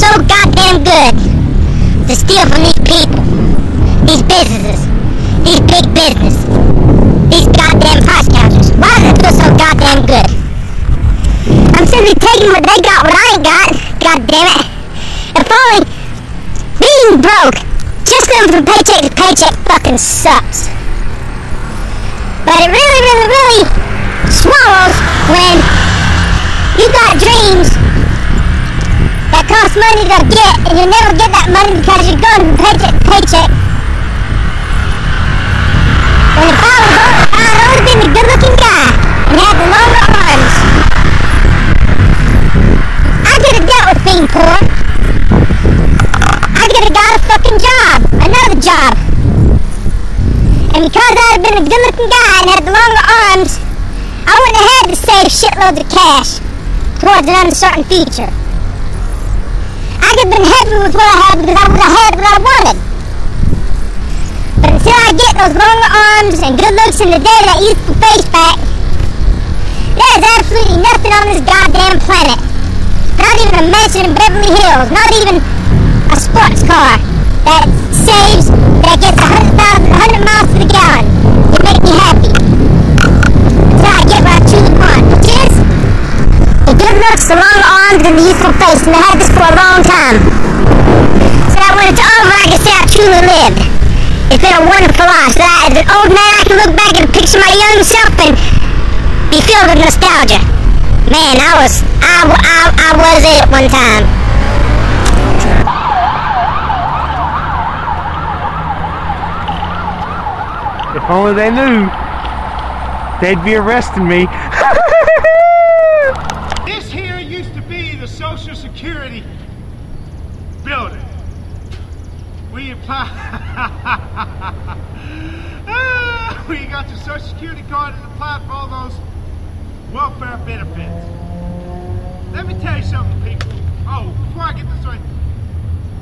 so goddamn good to steal from these people, these businesses, these big business, these goddamn price gougers? Why does it feel so goddamn good? I'm simply taking what they got, what I ain't got. God damn it. If only being broke, just living from paycheck to paycheck fucking sucks. But it really, really, really swallows when you got dreams cost money to get, and you never get that money because you're from paycheck to paycheck. When if I was old, I'd always been the good-looking guy and had the longer arms. I could have dealt with being poor. I could have got a fucking job, another job. And because I had been a good-looking guy and had the longer arms, I wouldn't have had to save shitloads of cash towards an uncertain future. I could have been happy with what I had because I would have had what I wanted. But until I get those longer arms and good looks and the day that youthful face back, there is absolutely nothing on this goddamn planet. Not even a mansion in Beverly Hills. Not even a sports car that saves, looks, the long arms, and the youthful face. And I had this for a long time. So that when it's over, I can say I truly lived. It's been a wonderful life. That as an old man, I can look back and picture my young self and be filled with nostalgia. Man, I was, I, I, I was it one time. If only they knew, they'd be arresting me. This here used to be the Social Security building. We apply. We got your Social Security card and applied for all those welfare benefits. Let me tell you something, people. Oh, before I get this right,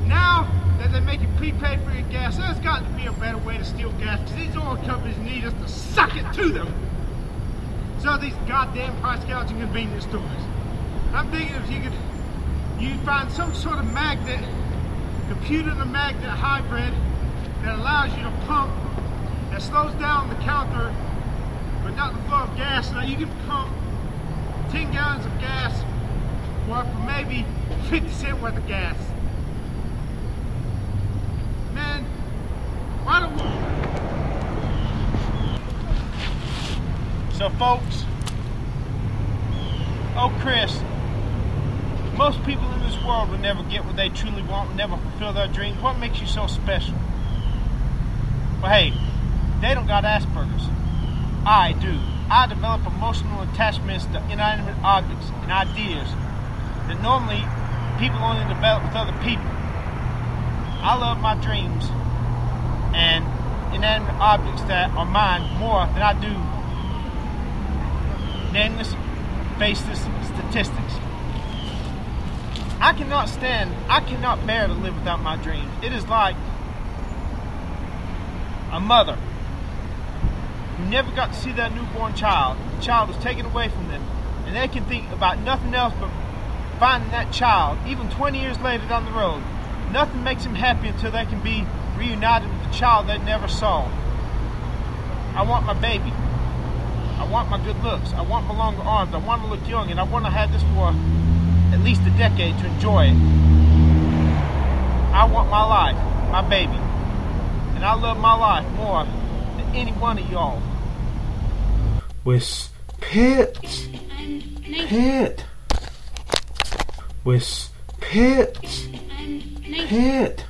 now that they make you prepay for your gas, there's got to be a better way to steal gas because these oil companies need us to suck it to them. So these goddamn price gouging convenience stores. I'm thinking if you could you find some sort of magnet, computer to magnet hybrid that allows you to pump, that slows down the counter, but not the flow of gas. Now you can pump 10 gallons of gas for maybe 50 cent worth of gas. Man, why we? So folks, oh Chris, most people in this world will never get what they truly want, never fulfill their dreams. What makes you so special? Well, hey, they don't got Asperger's. I do. I develop emotional attachments to inanimate objects and ideas that normally people only develop with other people. I love my dreams and inanimate objects that are mine more than I do nameless, faceless statistics. I cannot stand, I cannot bear to live without my dreams. It is like a mother who never got to see that newborn child. The child was taken away from them, and they can think about nothing else but finding that child, even 20 years later down the road. Nothing makes them happy until they can be reunited with the child they never saw. I want my baby. I want my good looks. I want my longer arms. I want to look young, and I want to have this for at least a decade to enjoy it. I want my life, my baby. And I love my life more than any one of y'all. With pits. Pit. With pits. Pit.